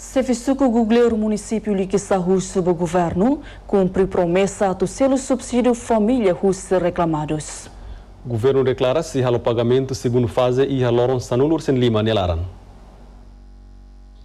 Que o município que está sob o governo cumpre promessa do selo subsídio família russa reclamados. O governo declara se o pagamento segundo fase e a Loron Sanulur Sen Lima Nelaran.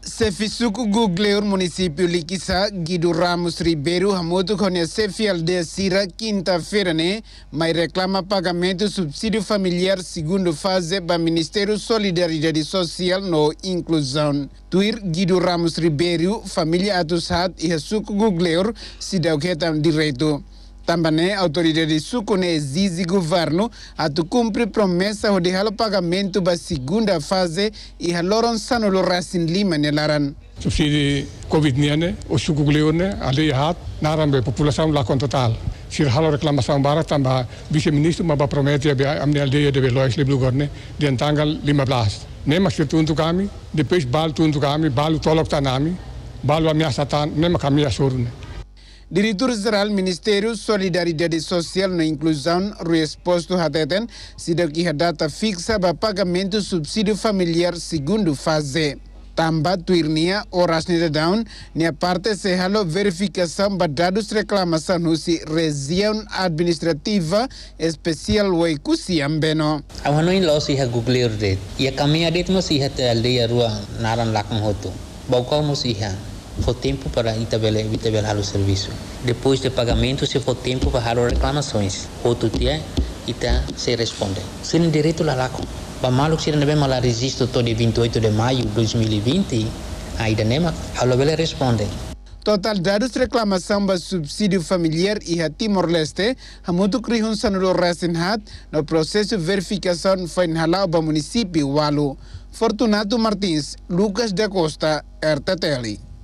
Sefisuku Google município Liquissa, Guido Ramos Ribeiro, Hamuto Konya Sefi Aldeia Sira, quinta-feira, né? Mas reclama pagamento subsídio familiar segundo fase do Ministério Solidariedade Social no Inclusão. Tuir Guido Ramos Ribeiro, família Atusat e Hasuku Google, se deu que direito. Também a autoridade sucune exige governo a cumprir promessa de halo pagamento da segunda fase e haloron sanolo rasin lima nelaran. Subsidi Covid-19, o suku gleone, ali hat, naran be população lá com total. Sir halo reclamação bara tambah vice-ministro maba promete a amni aldeia de Belois Liblu Gorne, de tanggal 15. Nem mas untuk kami, depois bal untuk kami, bal tolok tanami, bal ameaçatan, nem kami asurne. Diretor Jeral Ministério Solidariedade Social na Inclusão, Rui Exposto Hateten, sido que a data fixa para pagamento do subsídio familiar segundo fase. Tamba tuirnia oras ni down parte se halo verificação ba dados reclamação husi região administrativa especial wai kusiambeno. Awano in lo siha googleer det. Ya kami adet mo siha te aldeia ya rua naran lakang hotu. Bau kau mo siha. For tempo para itabelar o serviço. Depois do pagamento, se for tempo para as reclamações. Outro dia, ita se responde. Se não direito lá lá, para malo se não mal registro todo 28 de maio de 2020, ainda nem a lo responde. Total dados de reclamação para subsídio familiar e a Timor-Leste, a muito crihun sanulo resinhat no processo de verificação foi enralado para o município Walu. Fortunato Martins, Lucas da Costa, RTTL.